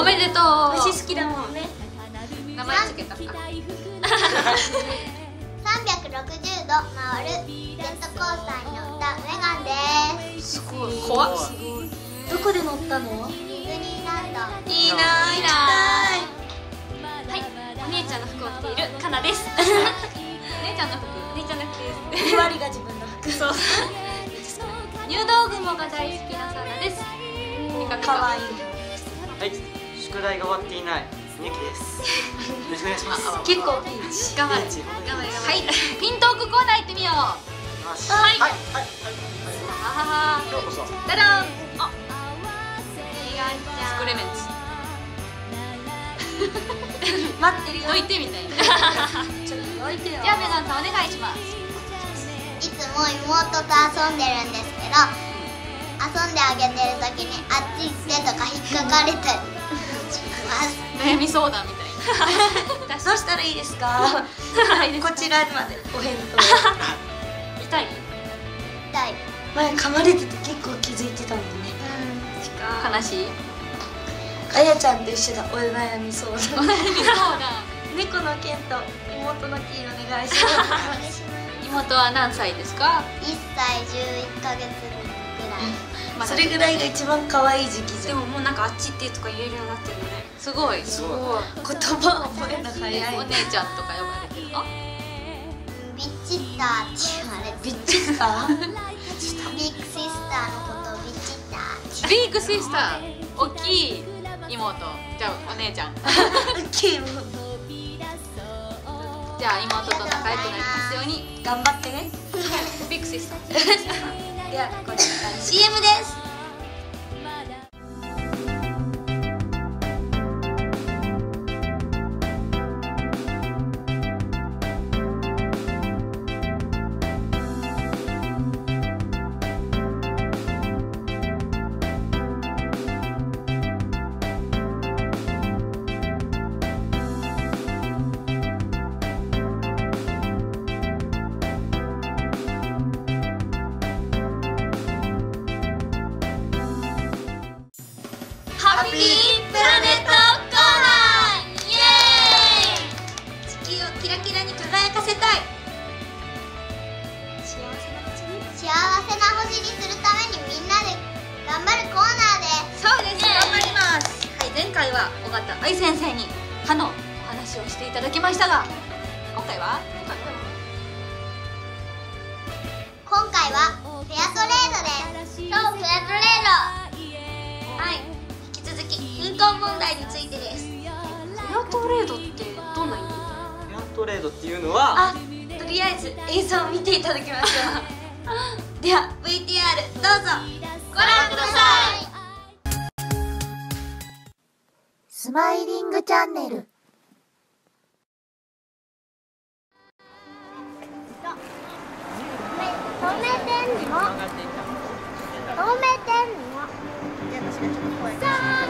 おめでとう。虫好きだもんね。名前つけた。か360度回る。ジェットコースターに乗ったメガンです。すごい。怖っ。どこで乗ったの？ディズニーランド。いいなぁ行きはい。お姉ちゃんの服を着ているかなです。お姉ちゃんの服。姉ちゃんの服ですたい2割が自分の服。そう。入道雲が大好きなサナです。かわいい。はい、宿題が終わっていない。みゆきです。よろしくお願いします。は 結構ピンチ頑張れ。ピンチ。頑張れ頑張れピントークコーナー行ってみよう。い、はい。はい、はい、あ。はは今日こそ。ダダン。あ。いがちゃんスクレメン 待ってるよ。ツどいてみたいな。ちょっとどいてよ。じゃあメガンさんお願いします。いつも妹と遊んでるんですけど遊んであげてる時にあっち行ってとか引っかかれたり。します悩み相談みたいな。どうしたらいいですか？こちらまでお返 痛い？痛い。答前噛まれてて結構気づいてたもんね。悲しい？あやちゃんと一緒だ。お悩み相談。お悩み相談。猫の剣と妹のキーお願いします。妹は何歳ですか？1歳11ヶ月ぐらい。まだそれぐらいが一番可愛い時期じゃん。でももうなんかあっちっていうとか言えるようになってるすごい。すごい。言葉覚えるの早い。お姉ちゃんとか呼ばれてる。のビッチッターって言われ。てビッチスター？ビッグシスターのことをビッチッタービッグシスター？大きい妹。じゃあお姉ちゃん。キーじゃあ妹と仲良くなりますように。頑張ってね。ビッグシスター。ではこちら CM ですハッピープラネットコーナーイエーイ地球をキラキラに輝かせたい。幸せな星に。幸せな星にするためにみんなで頑張るコーナーです。そうです。頑張ります。はい前回は尾形愛先生に歯のお話をしていただきましたが今回は今回はフェアトレードです。そうフェアトレーはい引き続き貧困問題についてです。フェアトレードってどんな意味？フェアトレードっていうのは、あとりあえず映像を見ていただきましょうでは VTR どうぞ。ご覧ください。スマイリングチャンネル。止めてんの？止めてんの？いいヘイタクシー手なくしたらあかんでお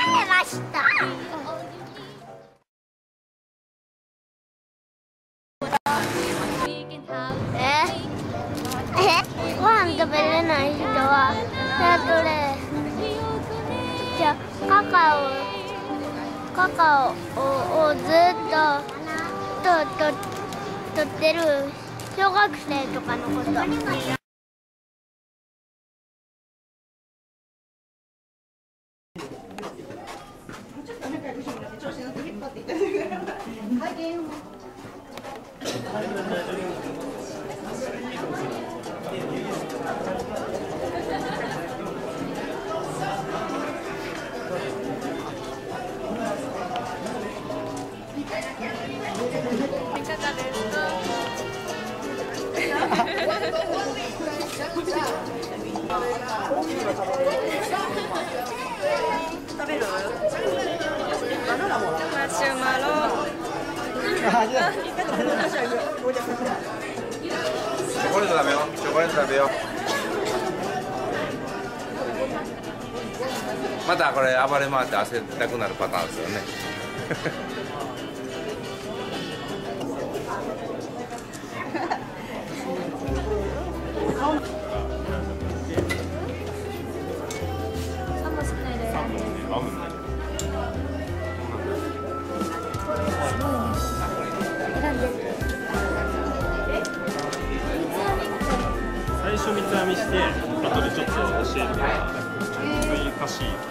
ってる小学生とかのこと。またこれ暴れ回って焦たくなるパターンですよね。最初三つ編みして後でちょっと教えるから難しい編み方何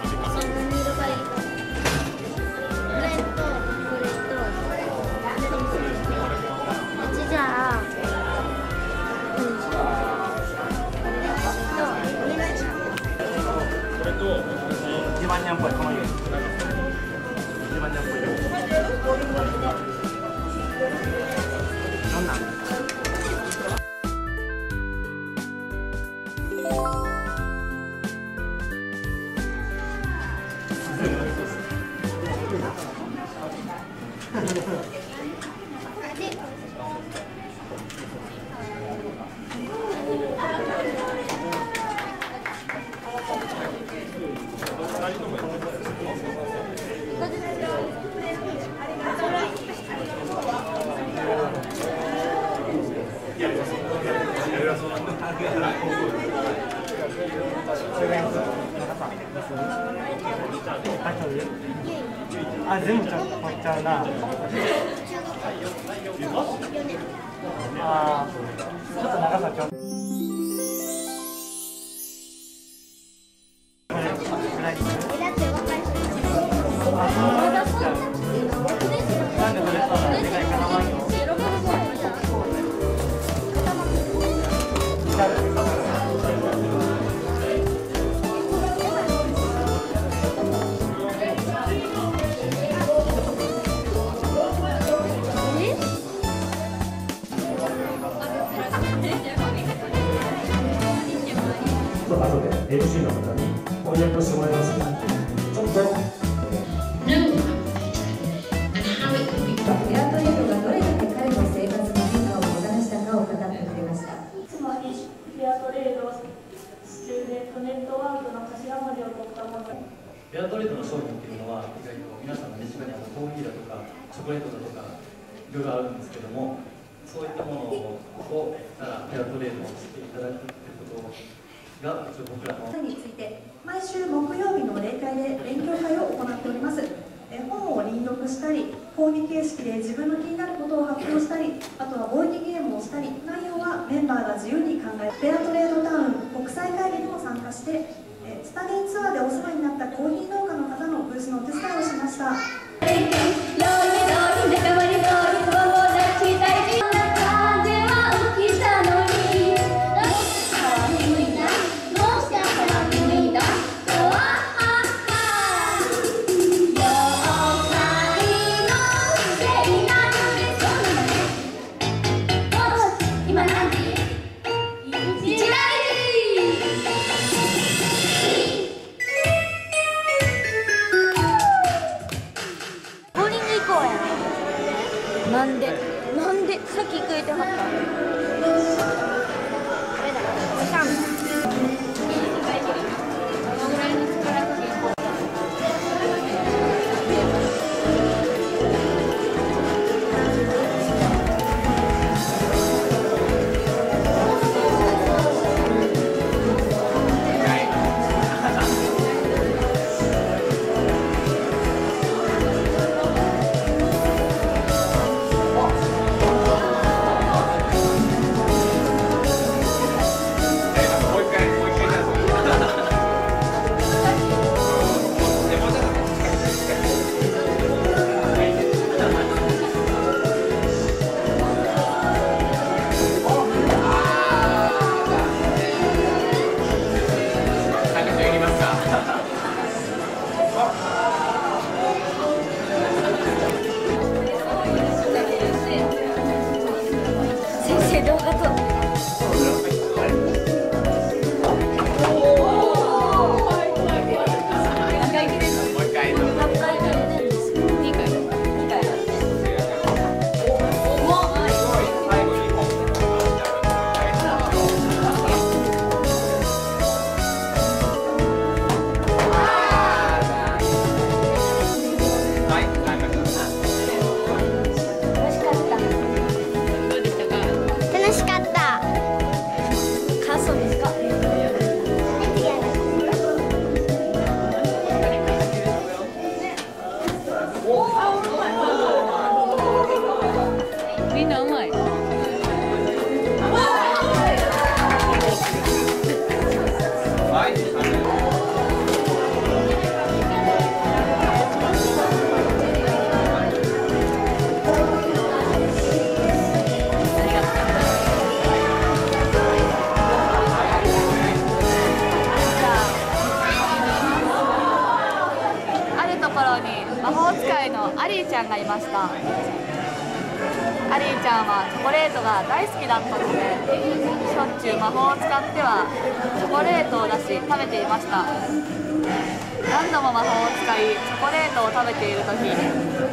そういったらフェアトレードをしていただくってことが一応僕らのについて毎週木曜日の例会で勉強会を行っております。え本を輪読したり講義形式で自分の気になることを発表したりあとはボードゲームをしたり内容はメンバーが自由に考えフェアトレードタウン国際会議にも参加してえスタディツアーでお住まいになったコーヒー農家の方のブースのお手伝いをしました。ゃんがいました。アリーちゃんはチョコレートが大好きだったのでしょっちゅう魔法を使ってはチョコレートを出し食べていました。何度も魔法を使いチョコレートを食べている時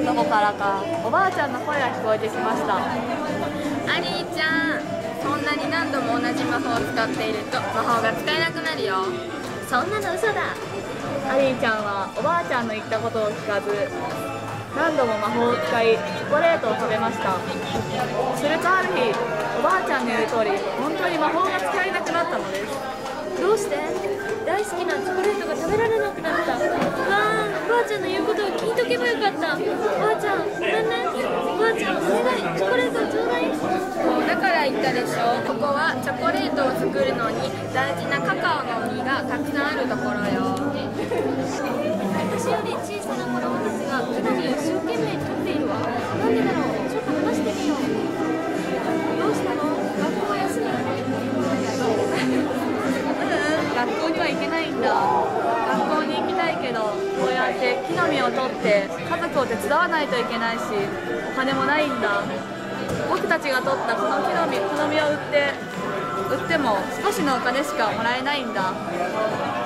どこからかおばあちゃんの声が聞こえてきました。アリーちゃんそんなに何度も同じ魔法を使っていると魔法が使えなくなるよ。そんなの嘘だ。アリーちゃんはおばあちゃんの言ったことを聞かず何度も魔法を使いチョコレートを食べました。するとある日おばあちゃんの言う通り本当に魔法が使えなくなったのです。どうして？大好きなチョコレートが食べられなくなった。わあおばあちゃんの言うことを聞いとけばよかった。おばあちゃんごめんね。おばあちゃんお願い。チョコレートちょうだい。もうだから言ったでしょ。ここはチョコレートを作るのに大事なカカオの実がたくさんあるところよ。私より小さな子供たちが木の実を一生懸命取っているわなんでだろうちょっと話してみようどうしたの学校は休みなの学校には行けないんだ学校に行きたいけどこうやって木の実を取って家族を手伝わないといけないしお金もないんだ僕たちが取ったこの木の実この実を売って売っても少しのお金しかもらえないんだ。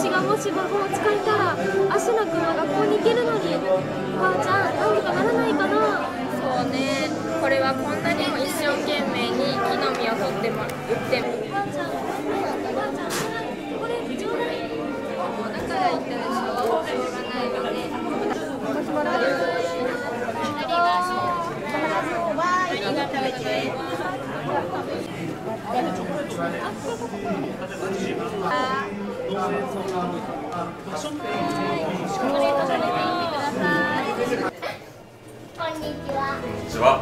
私がもし魔法を使えたらアシナ君は学校に行けるのにおばあちゃんなんとかならないかな。そうね。これはこんなにも一生懸命に木の実を取っても売ってもおばあちゃんおばあちゃんこれちょうだいだから言ったでしょしょうがないよねありがとう食べてこんにちはこんにちは。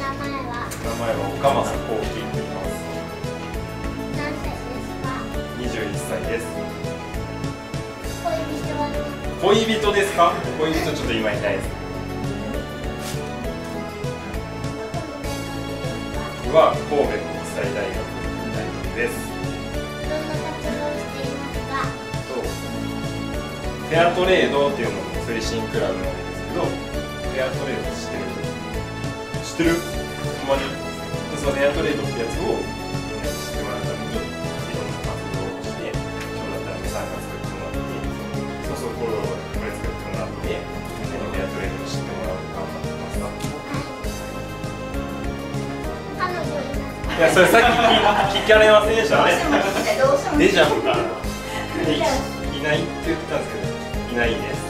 名前は名前は岡正幸喜と言います。何歳ですか？21歳です恋人は恋人ですか。恋人ちょっと今いないです。僕は神戸国際大学の大学ですフェアトレードっていうのも推進クラブなんですけどフェアトレード知ってる知ってる？ほんまに。そのフェアトレードってやつをみんなに知ってもらうためにいろんな活動をして今日だったら参加作ってもらってそうそうこれをこれ作ってもらってみんなにフェアトレードを知ってもらう頑張ってます。彼女いやそれさっき聞聞かれませんでしたね。デジャブかいないって言ったんですけどいないです。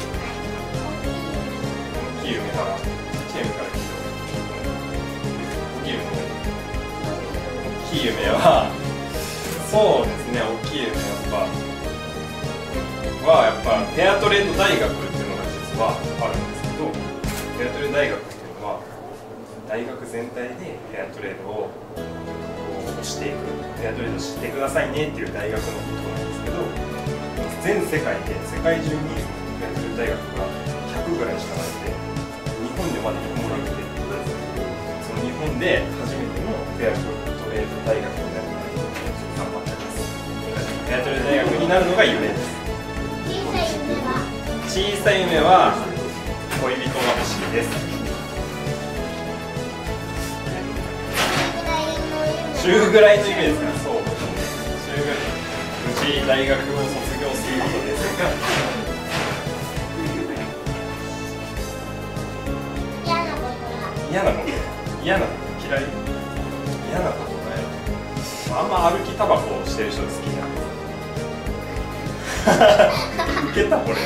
大きい夢からちっちゃい夢から大きい夢大きい夢はそうですね大きい夢やっぱはやっぱフェアトレード大学っていうのが実はあるんですけどフェアトレード大学っていうのは大学全体でフェアトレードをしていく。フェアトレードしてくださいねっていう大学のことなんですけど全世界で世界中に大学が100ぐらいしかなくて日本でまだ1個もなくてその日本で初めてのフェアトレード大学になる頑張ってますフェアトレード大学になるのが夢です。小さい夢は小さい夢は恋人が欲しいです。中ぐらいのイメージですか無事大学を卒業することです嫌なことは嫌なこと嫌なこと嫌い嫌なことね。あんま歩きタバコをしてる人好きじゃないいけたこれ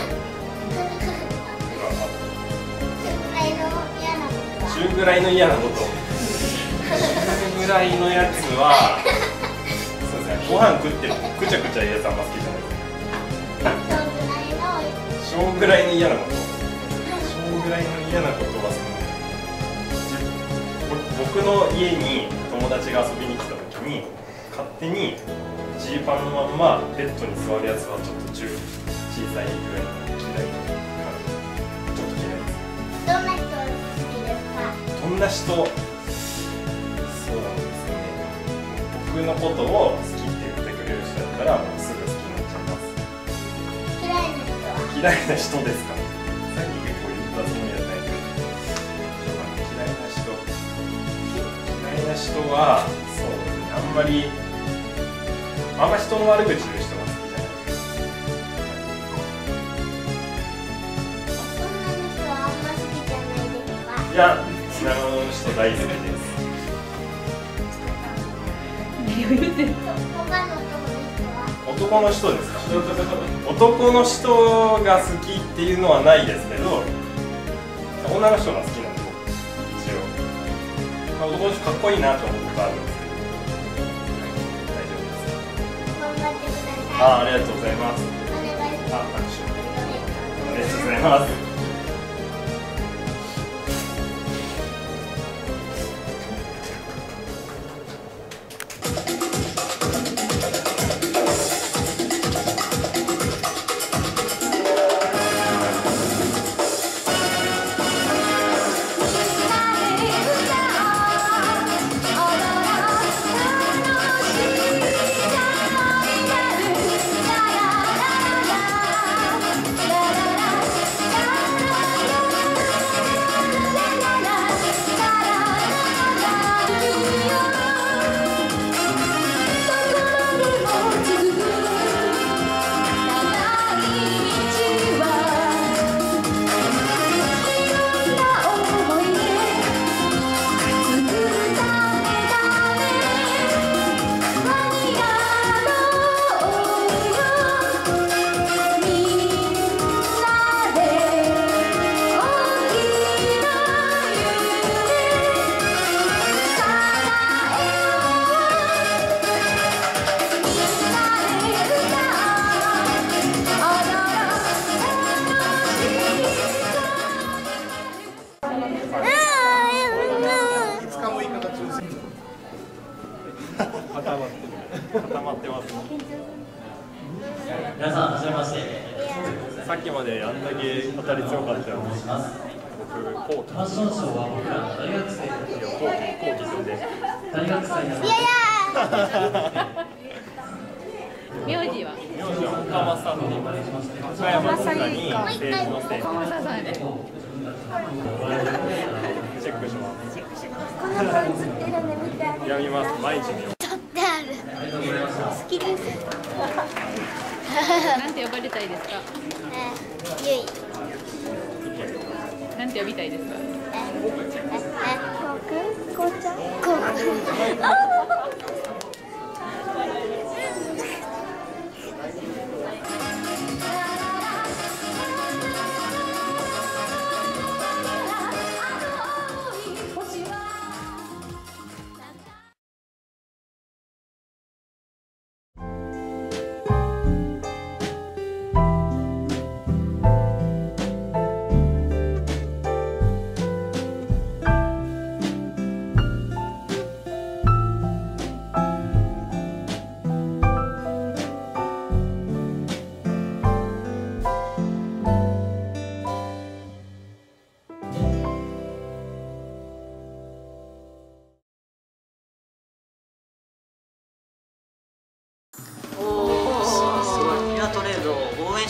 中ぐらいの嫌なこと中ぐらいのやつはご飯食ってくちゃくちゃ言うやつあんま好きじゃない。です小ぐらいの嫌なこと小ぐらいの嫌なことはそのじ僕の家に友達が遊びに来た時に勝手にジーパンのまんまベッドに座るやつはちょっと中小さいぐらいの嫌いちょっと嫌いですどんな人好きですか？どんな人？そうなんですね。僕のことをったらもうすぐ好きになっちゃいます。嫌いな人は？嫌いな人ですか？さっき結構言ったつもりだったんやけど嫌いな人嫌いな人は？そうですねあんまりあんま人の悪口言う人が好きじゃない。女の人は あんま好きじゃないですかいや品川の人大好きです男の人ですか？男の人が好きっていうのはないですけど女の人が好きなんで僕一応、まあ、男の人かっこいいなと思うことあるんですけど。大丈夫です頑張ってください。あありがとうございます。あ拍手。ありがとうございます大学生やいや名字は？名字は岡正さん岡山とかに政治のせい小松さんやねチェックします。この子映ってるの見てあげやみます。毎日見よう。撮ってある好きですなんて呼ばれたいですか？えーゆい。なんて呼びたいですか？ええこあっ!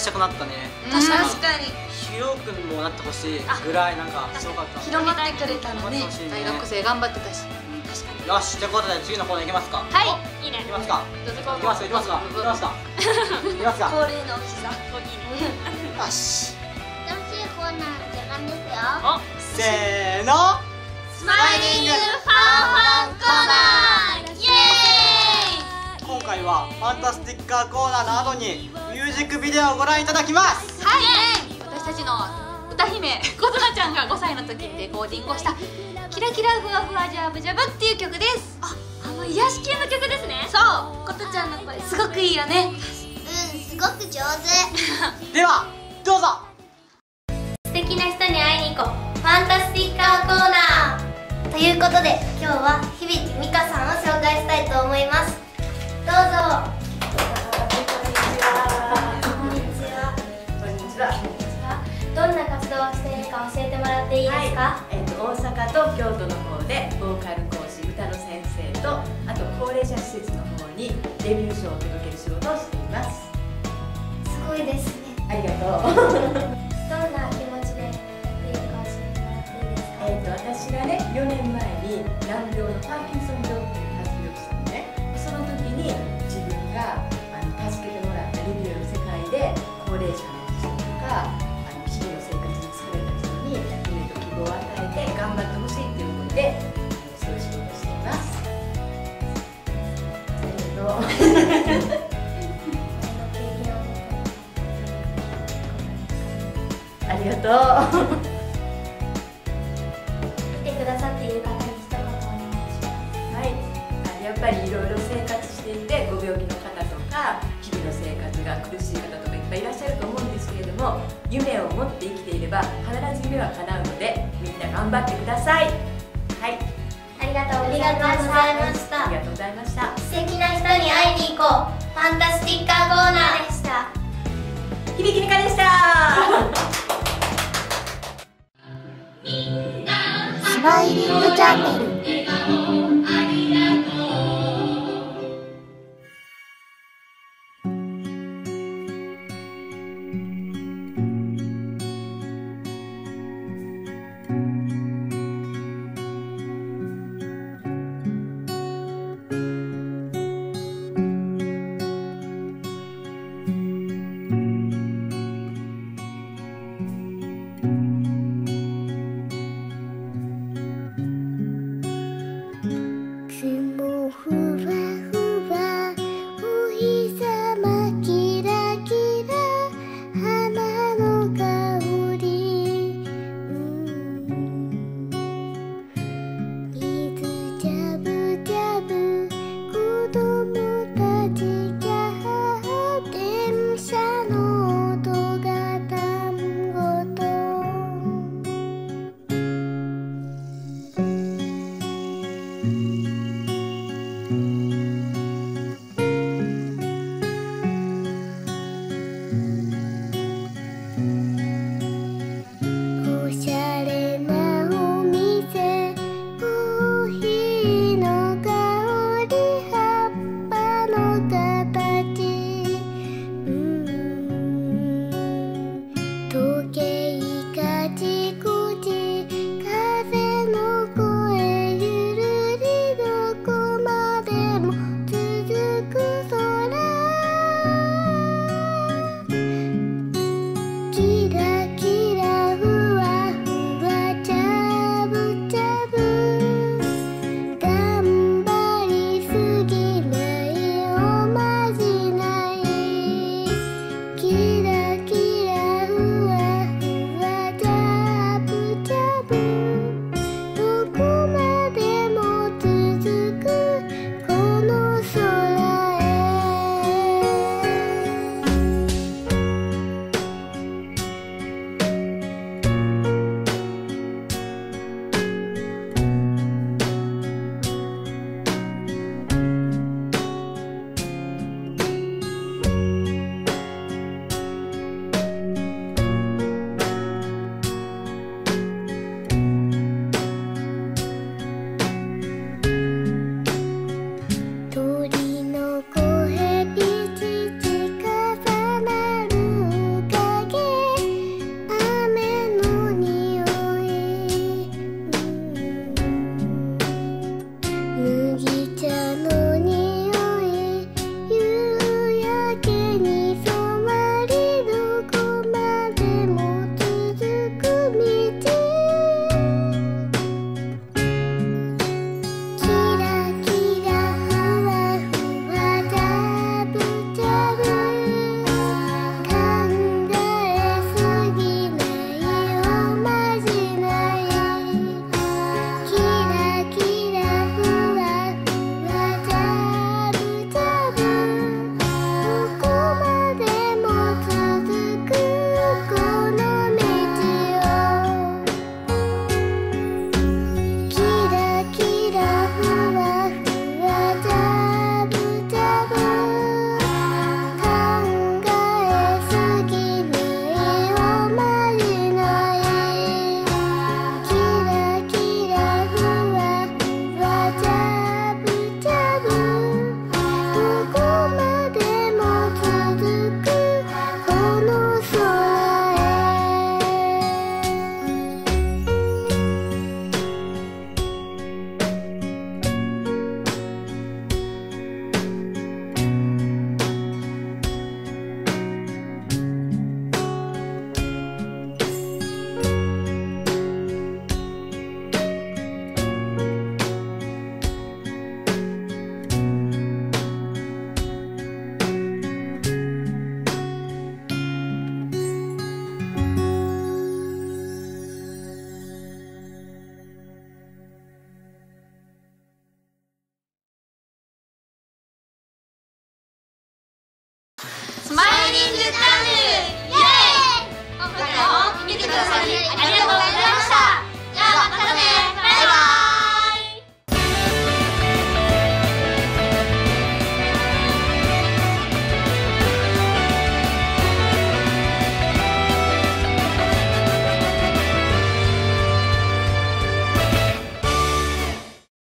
したくなったね。確かに。ヒロ君もなってほしいぐらいなんかすごかった。広まってくれたのね。ね。大学生頑張ってたし。よしということで次のコーナーいきますか。はい。いいね。いきますか。いきますかいきますか。いきますかいきますか。恒例の膝。よし。楽しいコーナー時間ですよ。せーの。スマイリング。ファはファンタスティッカーコーナーの後にミュージックビデオをご覧いただきます。はい。私たちの歌姫 琴菜ちゃんが5歳の時にレコーディングをした「キラキラふわふわジャブジャブ」っていう曲です。ああの癒し系の曲ですね。そう。ことちゃんの声すごくいいよね。うんすごく上手。ではどうぞ。素敵な人に会いに行こう。ファンタスティッカーコーナー。ということで今日は響美香さんを紹介したいと思います。どうぞどんな活動をしているか教えてもらっていいですか、えっと大阪と京都の方でボーカル講師歌の先生とあと高齢者施設の方にデビュー賞を届ける仕事をしています。すごいですね。ありがとう。どんな気持ちでやっているか教えてもらっていいですか？えっと私がね4年前に難病のパーキンソン病とう？来てくださっている方に一言お願いします。はい、あやっぱりいろいろ生活していてご病気の方とか日々の生活が苦しい方とかいっぱいいらっしゃると思うんですけれども夢を持って生きていれば必ず夢は叶うのでみんな頑張ってください。はい。ありがとうございました。ありがとうございました。素敵な人に会いに行こう。ファンタスティッカーコーナーでした。響きみかでした ハイリングチャンネル